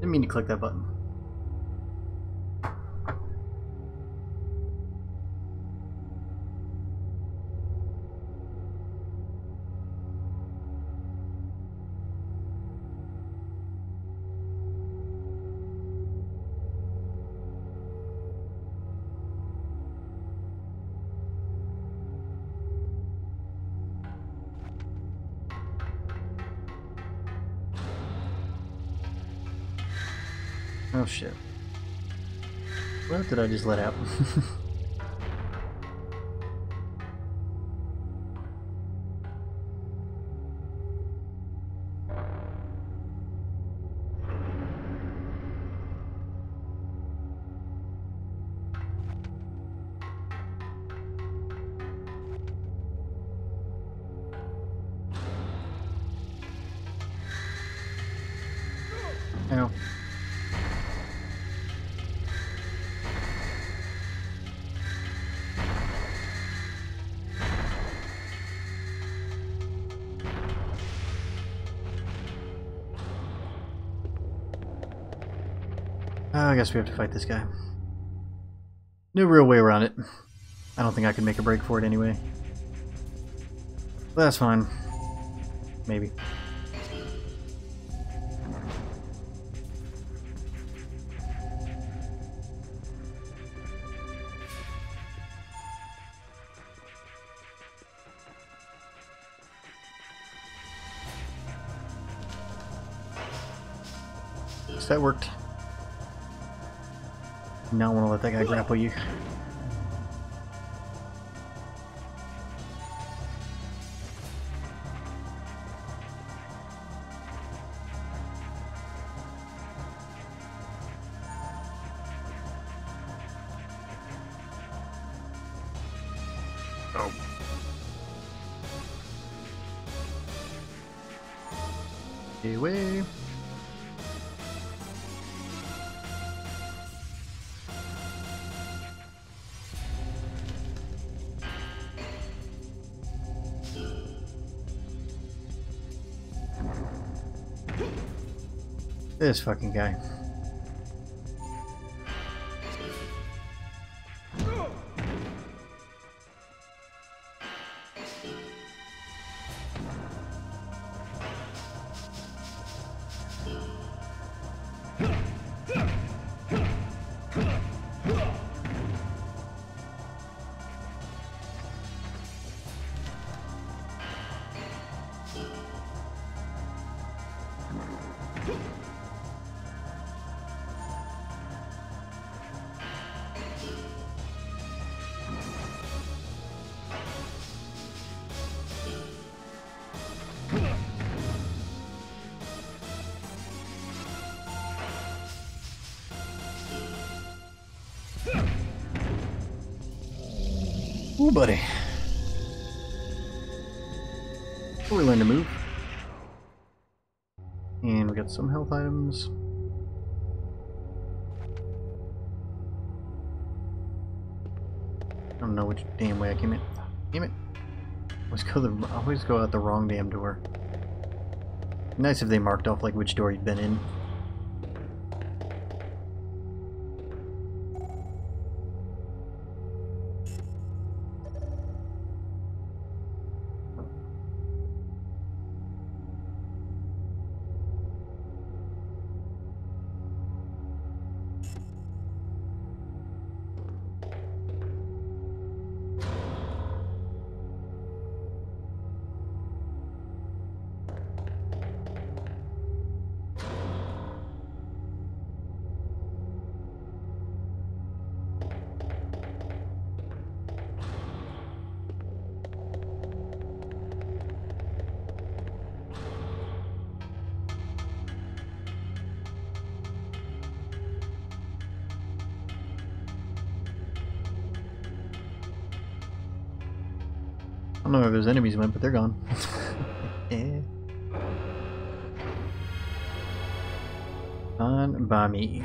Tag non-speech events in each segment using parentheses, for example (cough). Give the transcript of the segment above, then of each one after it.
Didn't mean to click that button. Oh shit. What did I just let out? (laughs) Ow. I guess we have to fight this guy. No real way around it. I don't think I can make a break for it anyway. But that's fine. Maybe. That worked. Not want to let that guy grapple you. Oh. Away. This fucking guy. Ooh, buddy. We're learn to move. And we got some health items. I don't know which damn way I came in. Damn it. Always go the always go out the wrong damn door. Nice if they marked off like which door you'd been in. Don't know where those enemies went, but they're gone. yeah. (laughs) Fine by me.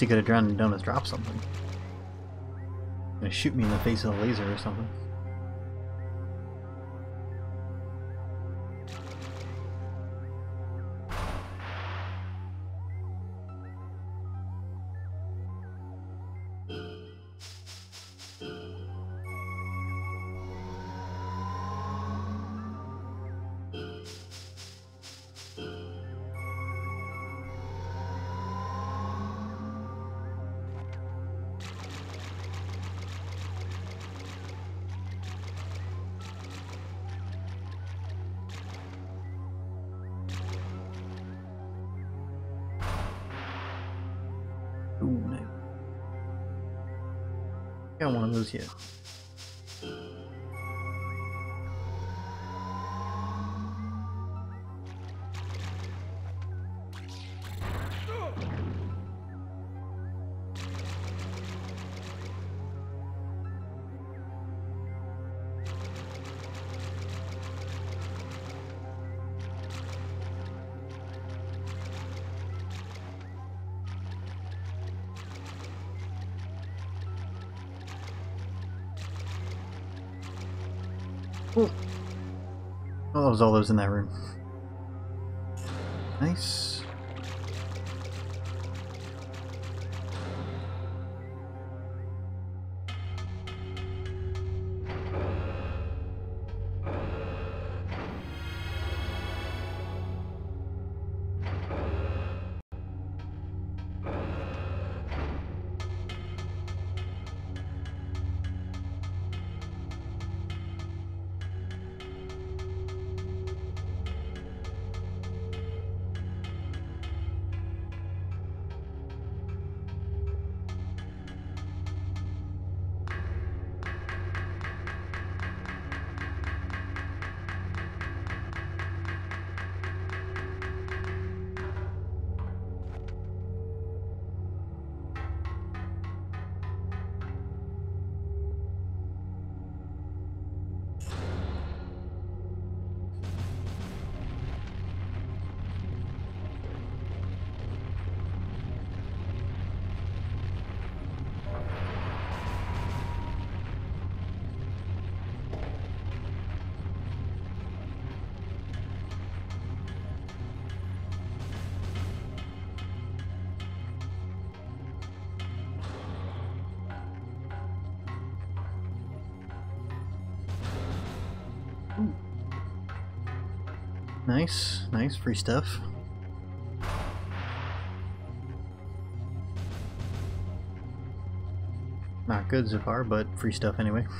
He could have drowned and done drop something. Gonna shoot me in the face with a laser or something. Got want to lose yet. Oh, that was all those in that room. Nice. Nice, nice, free stuff. Not good so far, but free stuff anyway. (laughs)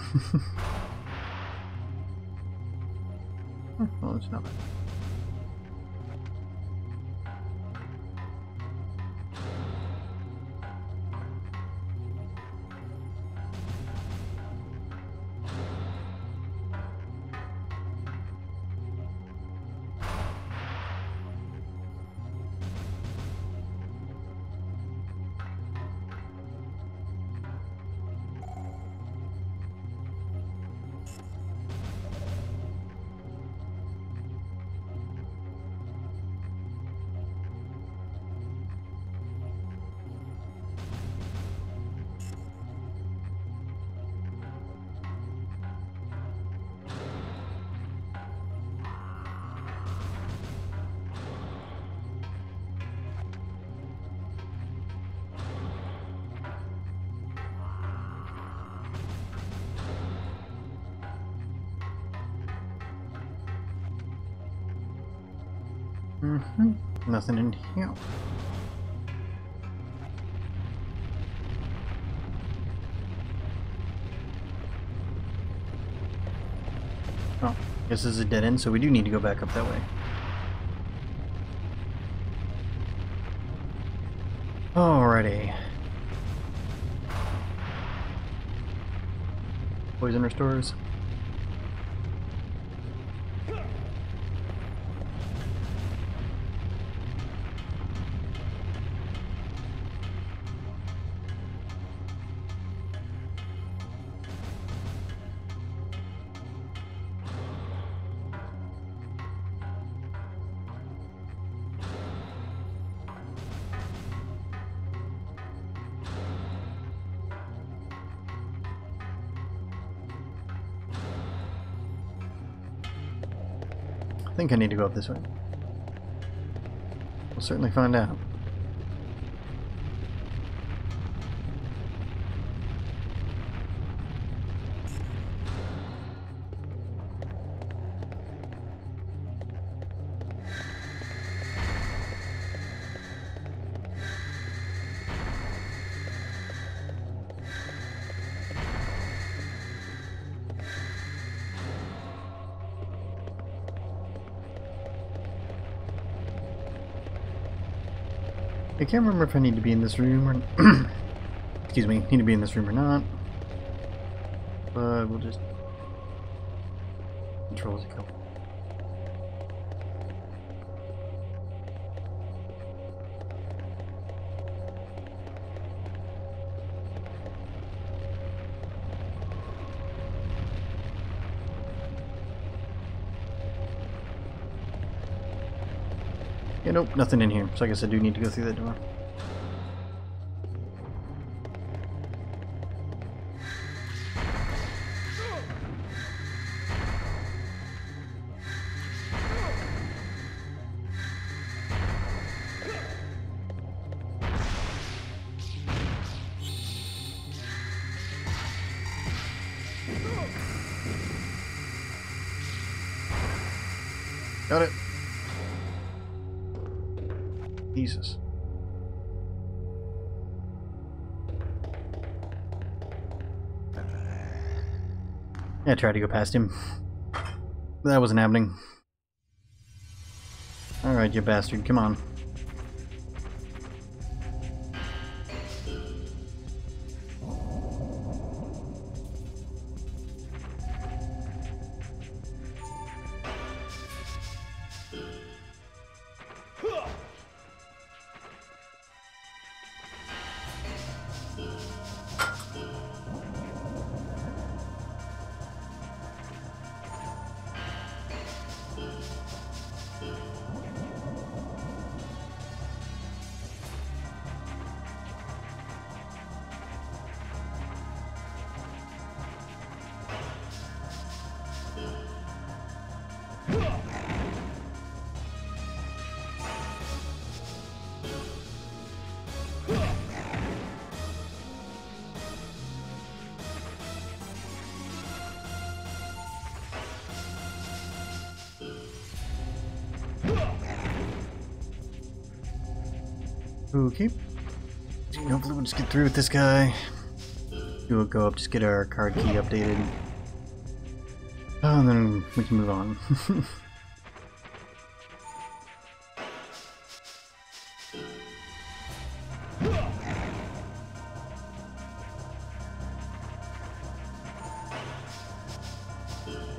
Well, it's not bad. Mm-hmm. Nothing in here. Oh, This is a dead end, so we do need to go back up that way. Alrighty. Poison restores. Think I need to go up this way. We'll certainly find out. I can't remember if I need to be in this room or... (clears throat) Excuse me, need to be in this room or not. But we'll just... Control as a. Nope, nothing in here. So I guess I do need to go through that door. Jesus. I tried to go past him. That wasn't happening. Alright, you bastard, come on. Okay. Hopefully we'll just get through with this guy. We'll go up, just get our card key updated. Oh, and then we can move on. (laughs)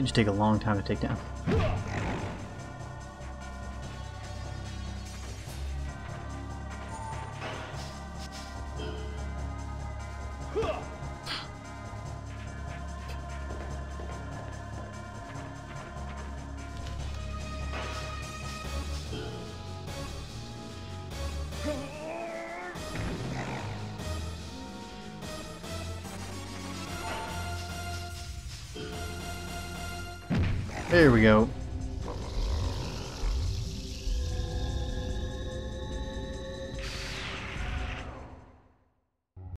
It just take a long time to take down. There we go.